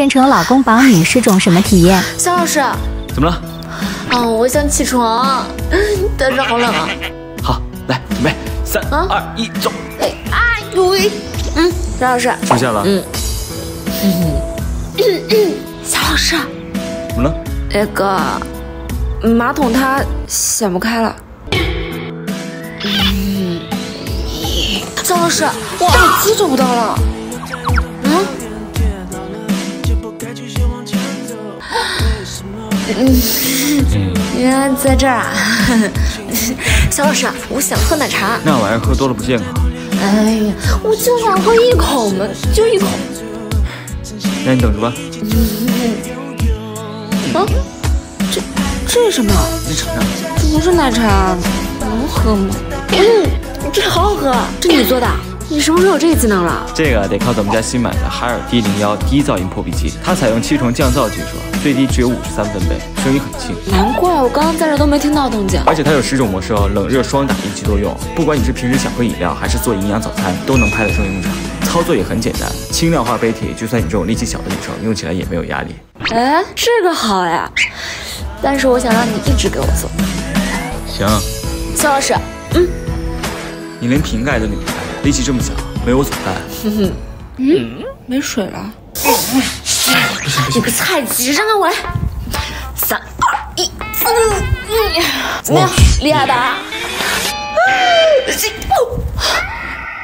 变成老公绑你是种什么体验？肖老师，怎么了？嗯，我想起床，但是好冷啊。好，来准备，三二一，走。哎，啊呦喂，嗯，肖老师出现了。嗯嗯嗯，肖老师，怎么了？那个马桶它掀不开了。嗯，肖老师，我耳机找不到了。嗯，原来在这儿啊，肖老师，我想喝奶茶。那玩意儿喝多了不健康。哎呀，我就想喝一口嘛，就一口。那你等着吧。啊，这这是什么？你尝尝。这不是奶茶，能喝吗？嗯，这好好喝，这你做的？你什么时候有这个技能了？这个得靠咱们家新买的海尔 D 零幺低噪音破壁机，它采用七重降噪技术，最低只有五十三分贝，声音很轻。难怪我刚刚在这都没听到动静。而且它有十种模式哦，冷热双打一机多用，不管你是平时想喝饮料，还是做营养早餐，都能派得上用场。操作也很简单，轻量化杯体，就算你这种力气小的女生，用起来也没有压力。哎，这个好呀，但是我想让你一直给我做。行。肖老师，嗯，你连瓶盖都拧不开，力气这么小。没我怎么办？哼哼，嗯，没水了。你个菜鸡，让开我来！三二一，怎么样，厉害吧？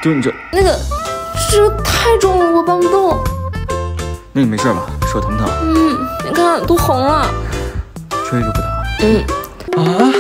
就你这，那个，这太重了，我搬不动。那你没事吧？手疼不疼？嗯，你看都红了。吹就不疼。嗯。啊。